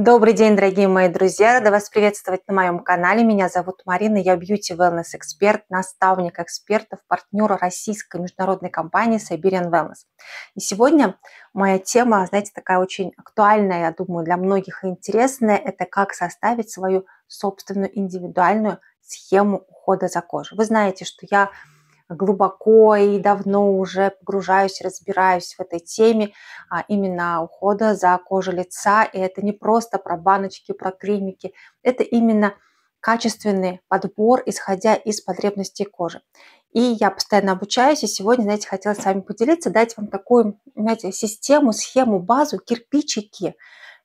Добрый день, дорогие мои друзья! Рада вас приветствовать на моем канале. Меня зовут Марина, я бьюти wellness эксперт, наставник экспертов, партнер российской международной компании Siberian Wellness. И сегодня моя тема, знаете, такая очень актуальная, я думаю, для многих интересная. Это как составить свою собственную индивидуальную схему ухода за кожей. Вы знаете, что я глубоко и давно уже погружаюсь, разбираюсь в этой теме а, именно ухода за кожей лица. И это не просто про баночки, про кремики, это именно качественный подбор, исходя из потребностей кожи. И я постоянно обучаюсь, и сегодня, знаете, хотела с вами поделиться, дать вам такую, знаете, систему, схему, базу, кирпичики,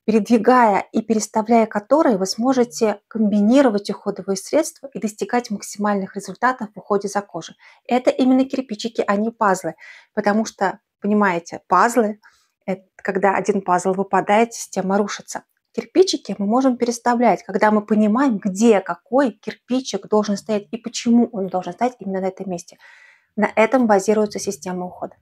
передвигая и переставляя которые вы сможете комбинировать уходовые средства и достигать максимальных результатов в уходе за кожей. Это именно кирпичики, а не пазлы, потому что, понимаете, пазлы – это когда один пазл выпадает, система рушится. Кирпичики мы можем переставлять, когда мы понимаем, где какой кирпичик должен стоять и почему он должен стоять именно на этом месте. На этом базируется система ухода.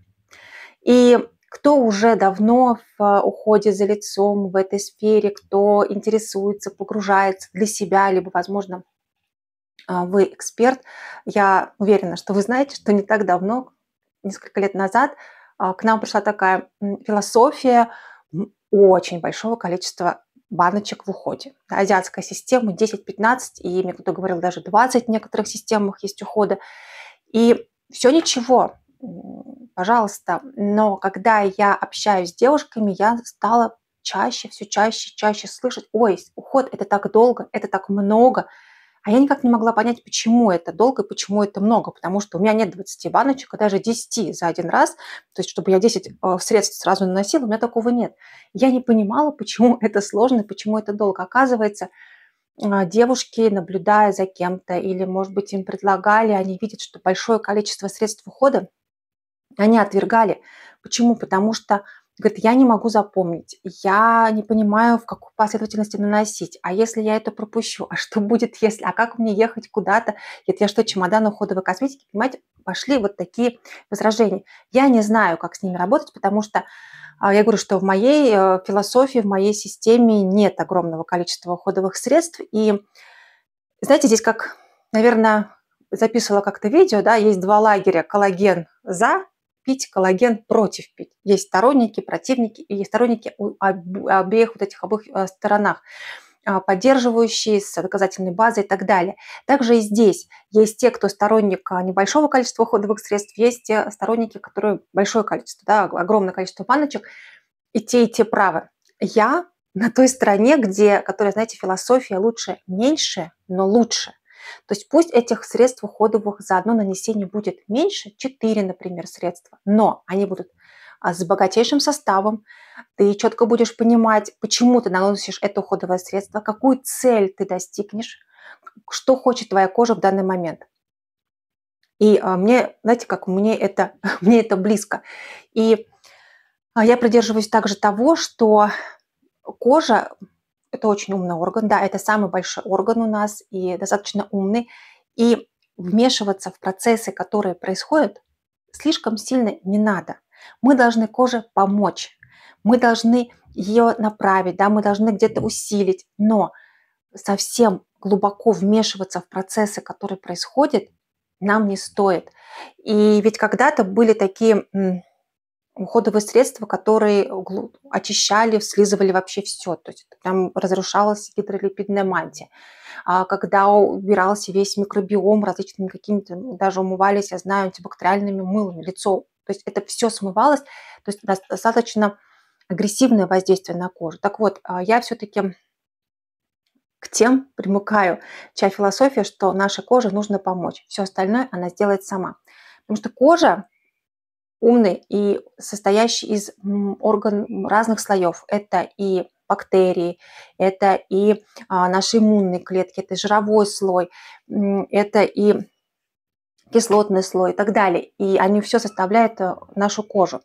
И кто уже давно в э, уходе за лицом в этой сфере, кто интересуется, погружается для себя, либо, возможно, а, вы эксперт. Я уверена, что вы знаете, что не так давно, несколько лет назад, а, к нам пришла такая философия очень большого количества баночек в уходе. Азиатская система 10-15, и мне кто-то говорил, даже 20 в некоторых системах есть ухода. И все ничего, пожалуйста. Но когда я общаюсь с девушками, я стала чаще, все чаще, чаще слышать, ой, уход это так долго, это так много. А я никак не могла понять, почему это долго и почему это много, потому что у меня нет 20 баночек, а даже 10 за один раз, то есть чтобы я 10 э, средств сразу наносила, у меня такого нет. Я не понимала, почему это сложно, почему это долго. Оказывается, а, девушки, наблюдая за кем-то, или, может быть, им предлагали, они видят, что большое количество средств ухода они отвергали. Почему? Потому что говорит, я не могу запомнить, я не понимаю, в какой последовательности наносить, а если я это пропущу, а что будет, если, а как мне ехать куда-то, это я что, чемодан уходовой косметики, понимаете, пошли вот такие возражения. Я не знаю, как с ними работать, потому что а, я говорю, что в моей э, философии, в моей системе нет огромного количества уходовых средств, и знаете, здесь как, наверное, записывала как-то видео, да, есть два лагеря, коллаген за пить, коллаген против пить. Есть сторонники, противники и сторонники обеих вот этих обоих э, сторонах а, поддерживающие с доказательной базой и так далее. Также и здесь есть те, кто сторонник а, небольшого количества уходовых средств, есть те сторонники, которые большое количество, да, огромное количество баночек, и те, и те правы. Я на той стороне, где, которая, знаете, философия лучше меньше, но лучше. То есть пусть этих средств уходовых за одно нанесение будет меньше, 4, например, средства, но они будут а, с богатейшим составом, ты четко будешь понимать, почему ты наносишь это уходовое средство, какую цель ты достигнешь, что хочет твоя кожа в данный момент. И а, мне, знаете, как мне это, мне это близко. И а, я придерживаюсь также того, что кожа это очень умный орган, да, это самый большой орган у нас и достаточно умный. И вмешиваться в процессы, которые происходят, слишком сильно не надо. Мы должны коже помочь, мы должны ее направить, да, мы должны где-то усилить, но совсем глубоко вмешиваться в процессы, которые происходят, нам не стоит. И ведь когда-то были такие уходовые средства, которые очищали, слизывали вообще все. То есть там разрушалась гидролипидная мантия. А когда убирался весь микробиом различными какими-то, ну, даже умывались, я знаю, антибактериальными мылами, лицо. То есть это все смывалось. То есть достаточно агрессивное воздействие на кожу. Так вот, а, я все-таки к тем примыкаю, чья философия, что нашей коже нужно помочь. Все остальное она сделает сама. Потому что кожа умный и состоящий из орган разных слоев. Это и бактерии, это и а, наши иммунные клетки, это жировой слой, это и кислотный слой и так далее. И они все составляют э, нашу кожу.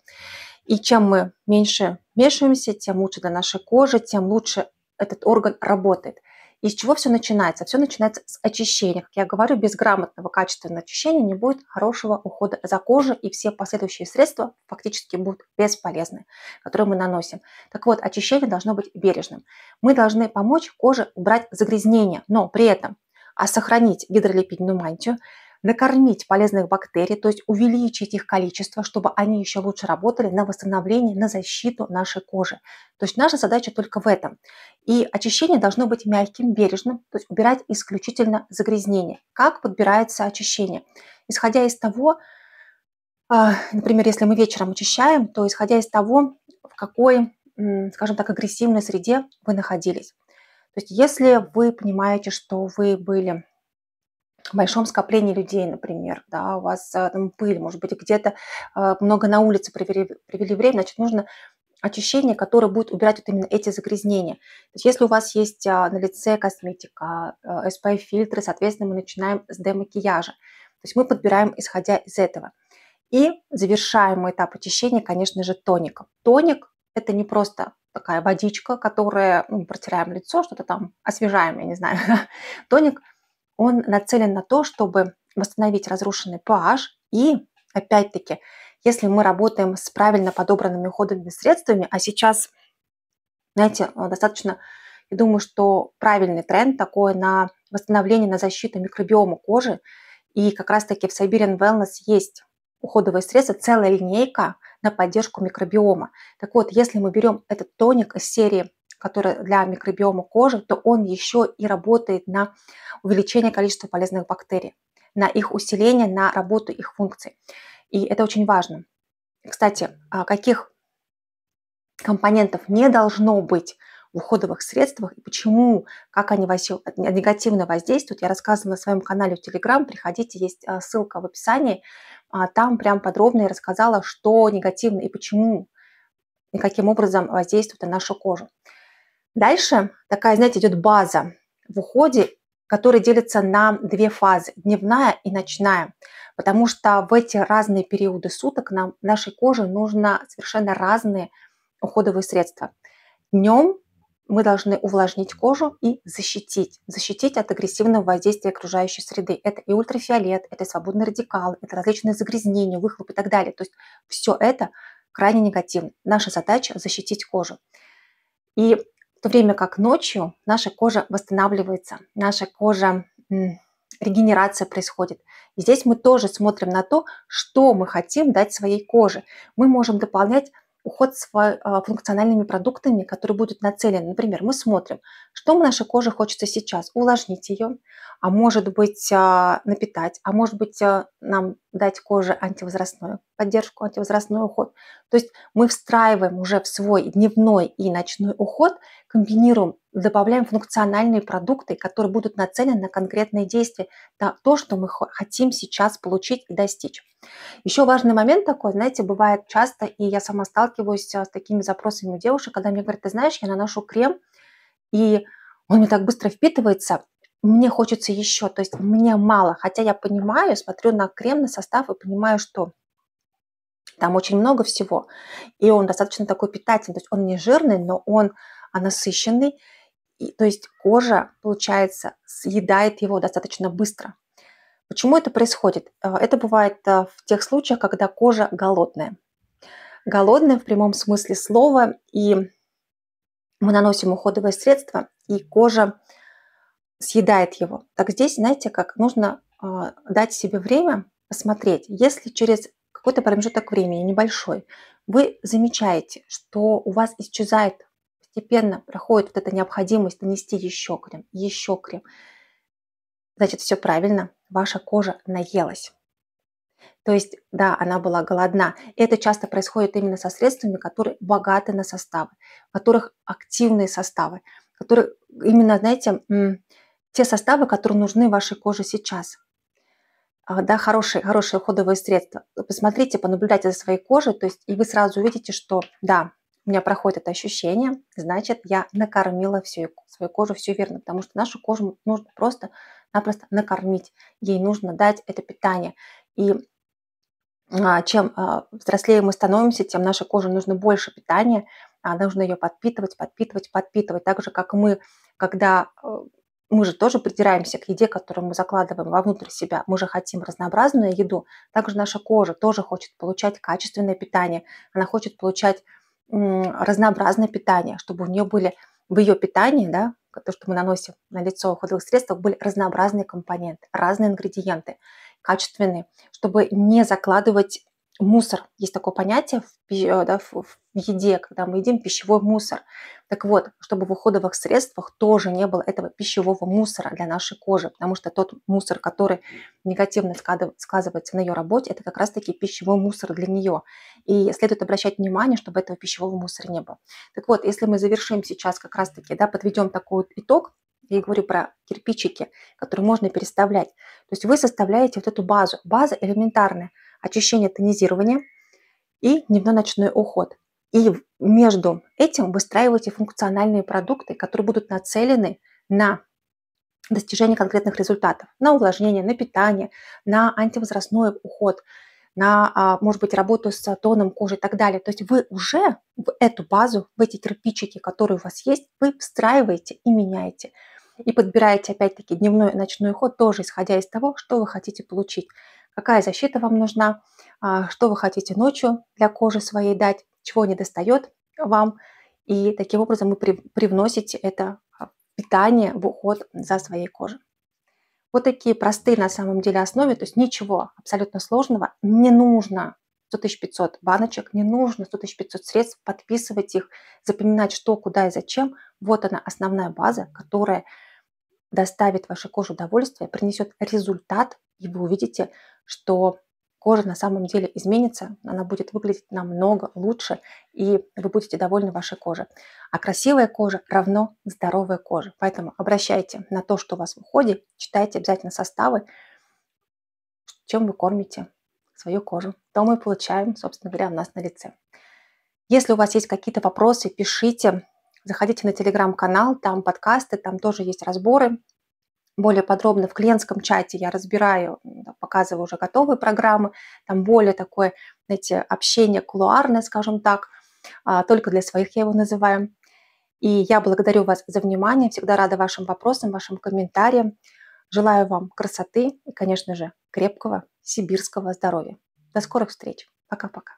И чем мы меньше вмешиваемся, тем лучше для нашей кожи, тем лучше этот орган работает. И с чего все начинается? Все начинается с очищения. Как я говорю, без грамотного качественного очищения не будет хорошего ухода за кожей, и все последующие средства фактически будут бесполезны, которые мы наносим. Так вот, очищение должно быть бережным. Мы должны помочь коже убрать загрязнение, но при этом а сохранить гидролипидную мантию, накормить полезных бактерий, то есть увеличить их количество, чтобы они еще лучше работали на восстановление, на защиту нашей кожи. То есть наша задача только в этом. И очищение должно быть мягким, бережным, то есть убирать исключительно загрязнение. Как подбирается очищение? Исходя из того, а, например, если мы вечером очищаем, то исходя из того, в какой, скажем так, агрессивной среде вы находились. То есть если вы понимаете, что вы были большом скоплении людей, например, да, у вас э, там пыль, может быть, где-то э, много на улице провели, провели время, значит, нужно очищение, которое будет убирать вот именно эти загрязнения. То есть если у вас есть а, на лице косметика, SPF-фильтры, соответственно, мы начинаем с демакияжа. То есть мы подбираем, исходя из этого. И завершаем этап очищения, конечно же, тоником. Тоник – это не просто такая водичка, которая, ну, протираем лицо, что-то там освежаем, я не знаю. Тоник – он нацелен на то, чтобы восстановить разрушенный pH и, опять-таки, если мы работаем с правильно подобранными уходовыми средствами, а сейчас, знаете, э, достаточно, я думаю, что правильный тренд такой на восстановление, на защиту микробиома кожи, и как раз-таки в Siberian Wellness есть уходовые средства, целая линейка на поддержку микробиома. Так вот, если мы берем этот тоник из серии который для микробиома кожи, то он еще и работает на увеличение количества полезных бактерий, на их усиление, на работу их функций. И это очень важно. Кстати, а каких компонентов не должно быть в уходовых средствах и почему, как они негативно воздействуют, я рассказывала на своем канале в Телеграм, приходите, есть а, ссылка в описании, а там прям подробно я рассказала, что негативно и почему и каким образом воздействует на нашу кожу. Дальше такая, знаете, идет база в уходе, которая делится на две фазы, дневная и ночная. Потому что в эти разные периоды суток нам, нашей коже нужно совершенно разные уходовые средства. Днем мы должны увлажнить кожу и защитить. Защитить от агрессивного воздействия окружающей среды. Это и ультрафиолет, это и свободный радикал, это различные загрязнения, выхлоп и так далее. То есть все это крайне негативно. Наша задача защитить кожу. И то время как ночью наша кожа восстанавливается, наша кожа, регенерация происходит. И здесь мы тоже смотрим на то, что мы хотим дать своей коже. Мы можем дополнять уход с а, функциональными продуктами, которые будут нацелены. Например, мы смотрим, что нашей коже хочется сейчас. Увлажнить ее, а может быть а, напитать, а может быть а, нам дать коже антивозрастную поддержку, антивозрастной уход. То есть мы встраиваем уже в свой дневной и ночной уход, комбинируем, добавляем функциональные продукты, которые будут нацелены на конкретные действия, на то, что мы хотим сейчас получить и достичь. Еще важный момент такой, знаете, бывает часто, и я сама сталкиваюсь с такими запросами у девушек, когда мне говорят, ты знаешь, я наношу крем, и он мне так быстро впитывается, мне хочется еще, то есть мне мало, хотя я понимаю, смотрю на крем, на состав и понимаю, что там очень много всего, и он достаточно такой питательный, то есть он не жирный, но он насыщенный, и, то есть кожа, получается, съедает его достаточно быстро. Почему это происходит? Э, это бывает э, в тех случаях, когда кожа голодная. Голодная в прямом смысле слова, и мы наносим уходовое средство, и кожа съедает его. Так здесь, знаете, как нужно э, дать себе время посмотреть. Если через какой-то промежуток времени небольшой вы замечаете, что у вас исчезает постепенно, проходит вот эта необходимость нанести еще крем, еще крем, значит, все правильно, ваша кожа наелась. То есть, да, она была голодна. И это часто происходит именно со средствами, которые богаты на составы, в которых активные составы, которые именно, знаете, те составы, которые нужны вашей коже сейчас. А, да, хорошие, хорошие уходовые средства. Посмотрите, понаблюдайте за своей кожей, то есть, и вы сразу увидите, что да, у меня проходит это ощущение, значит, я накормила всю свою кожу все верно, потому что нашу кожу нужно просто-напросто накормить, ей нужно дать это питание. И а, чем а, взрослее мы становимся, тем нашей коже нужно больше питания, а нужно ее подпитывать, подпитывать, подпитывать. Так же, как мы, когда э, мы же тоже придираемся к еде, которую мы закладываем вовнутрь себя. Мы же хотим разнообразную еду. Также наша кожа тоже хочет получать качественное питание. Она хочет получать разнообразное питание, чтобы у нее были в ее питании, да, то, что мы наносим на лицо уходовых средствах, были разнообразные компоненты, разные ингредиенты, качественные, чтобы не закладывать мусор. Есть такое понятие в, э, да, в, в еде, когда мы едим пищевой мусор. Так вот, чтобы в уходовых средствах тоже не было этого пищевого мусора для нашей кожи, потому что тот мусор, который негативно сказывается на ее работе, это как раз-таки пищевой мусор для нее. И следует обращать внимание, чтобы этого пищевого мусора не было. Так вот, если мы завершим сейчас как раз-таки, да, подведем такой итог, я говорю про кирпичики, которые можно переставлять. То есть вы составляете вот эту базу. База элементарная – очищение, тонизирование и дневно-ночной уход. И между этим выстраивайте функциональные продукты, которые будут нацелены на достижение конкретных результатов, на увлажнение, на питание, на антивозрастной уход, на, а, может быть, работу с тоном кожи и так далее. То есть вы уже в эту базу, в эти кирпичики, которые у вас есть, вы встраиваете и меняете. И подбираете, опять-таки, дневной и ночной уход тоже исходя из того, что вы хотите получить какая защита вам нужна, а, что вы хотите ночью для кожи своей дать, чего не достает вам. И таким образом вы привносите это а, питание в уход за своей кожей. Вот такие простые на самом деле основе, то есть ничего абсолютно сложного, не нужно 100 500 баночек, не нужно 100 500 средств, подписывать их, запоминать что, куда и зачем. Вот она основная база, которая доставит вашей коже удовольствие, принесет результат, и вы увидите, что кожа на самом деле изменится, она будет выглядеть намного лучше, и вы будете довольны вашей кожей. А красивая кожа равно здоровая кожа. Поэтому обращайте на то, что у вас в уходе, читайте обязательно составы, чем вы кормите свою кожу. То мы получаем, собственно говоря, у нас на лице. Если у вас есть какие-то вопросы, пишите, заходите на телеграм-канал, там подкасты, там тоже есть разборы более подробно в клиентском чате я разбираю, показываю уже готовые программы, там более такое, знаете, общение кулуарное, скажем так, а, только для своих я его называю. И я благодарю вас за внимание, всегда рада вашим вопросам, вашим комментариям. Желаю вам красоты и, конечно же, крепкого сибирского здоровья. До скорых встреч. Пока-пока.